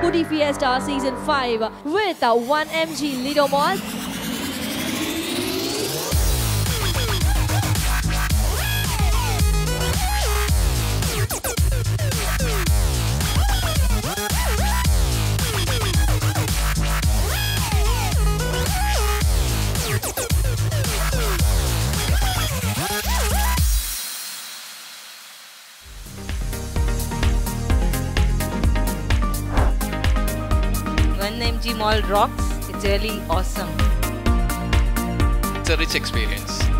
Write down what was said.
Foodie Fiesta Season 5 with uh, 1MG Lido Mall. 1MG Mall rocks, it's really awesome. It's a rich experience.